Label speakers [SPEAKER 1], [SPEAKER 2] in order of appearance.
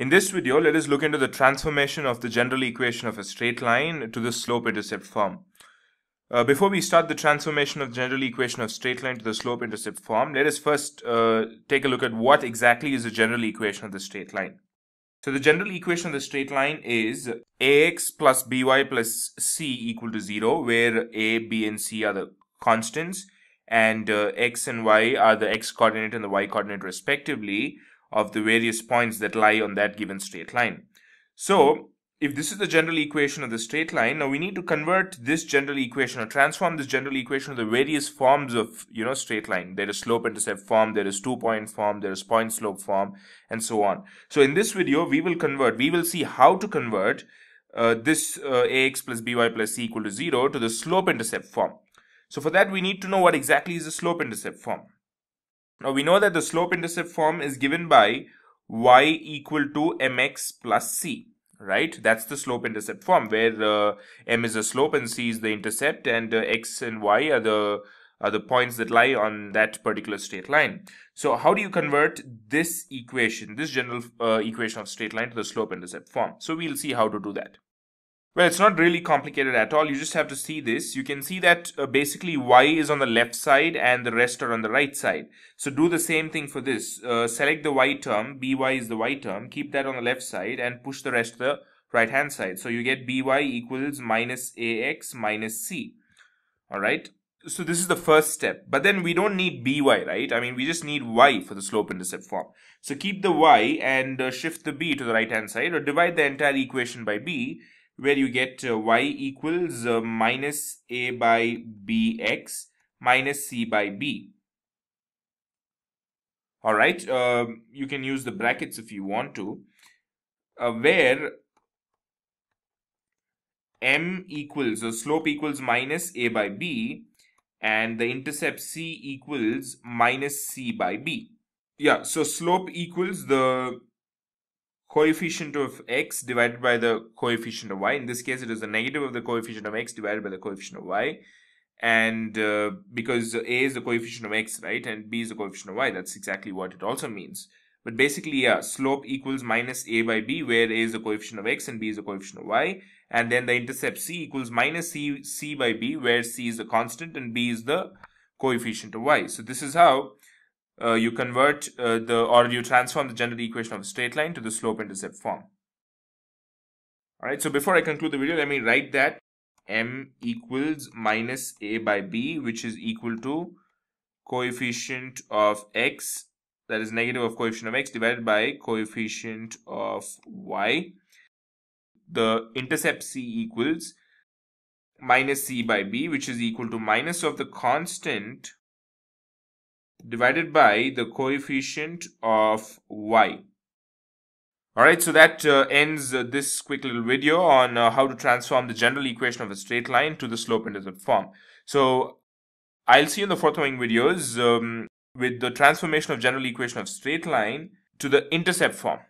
[SPEAKER 1] In this video, let us look into the transformation of the general equation of a straight line to the slope-intercept form. Uh, before we start the transformation of general equation of straight line to the slope-intercept form, let us first uh, take a look at what exactly is the general equation of the straight line. So the general equation of the straight line is ax plus by plus c equal to 0, where a, b and c are the constants and uh, x and y are the x coordinate and the y coordinate respectively of the various points that lie on that given straight line. So, if this is the general equation of the straight line, now we need to convert this general equation or transform this general equation of the various forms of, you know, straight line. There is slope-intercept form, there is two-point form, there is point-slope form, and so on. So in this video, we will convert, we will see how to convert uh, this uh, ax plus by plus c equal to 0 to the slope-intercept form. So for that, we need to know what exactly is the slope-intercept form. Now we know that the slope-intercept form is given by y equal to mx plus c, right? That's the slope-intercept form where uh, m is the slope and c is the intercept and uh, x and y are the are the points that lie on that particular straight line. So how do you convert this equation, this general uh, equation of straight line to the slope-intercept form? So we'll see how to do that. Well, it's not really complicated at all. You just have to see this. You can see that uh, basically y is on the left side and the rest are on the right side. So do the same thing for this. Uh, select the y term, by is the y term, keep that on the left side and push the rest to the right hand side. So you get by equals minus ax minus c. Alright. So this is the first step. But then we don't need by, right? I mean, we just need y for the slope-intercept form. So keep the y and uh, shift the b to the right hand side or divide the entire equation by b where you get uh, y equals uh, minus a by bx minus c by b. Alright, uh, you can use the brackets if you want to, uh, where m equals, the slope equals minus a by b and the intercept c equals minus c by b. Yeah, so slope equals the coefficient of x divided by the coefficient of y. In this case, it is the negative of the coefficient of x divided by the coefficient of y. And uh, because a is the coefficient of x, right, and b is the coefficient of y, that's exactly what it also means. But basically, yeah, slope equals minus a by b, where a is the coefficient of x and b is the coefficient of y. And then the intercept c equals minus c, c by b, where c is the constant and b is the coefficient of y. So this is how uh, you convert uh, the or you transform the general equation of a straight line to the slope intercept form. Alright, so before I conclude the video, let me write that m equals minus a by b, which is equal to coefficient of x, that is negative of coefficient of x divided by coefficient of y. The intercept c equals minus c by b, which is equal to minus of the constant divided by the coefficient of y. Alright, so that uh, ends uh, this quick little video on uh, how to transform the general equation of a straight line to the slope-intercept form. So, I'll see you in the forthcoming videos um, with the transformation of general equation of straight line to the intercept form.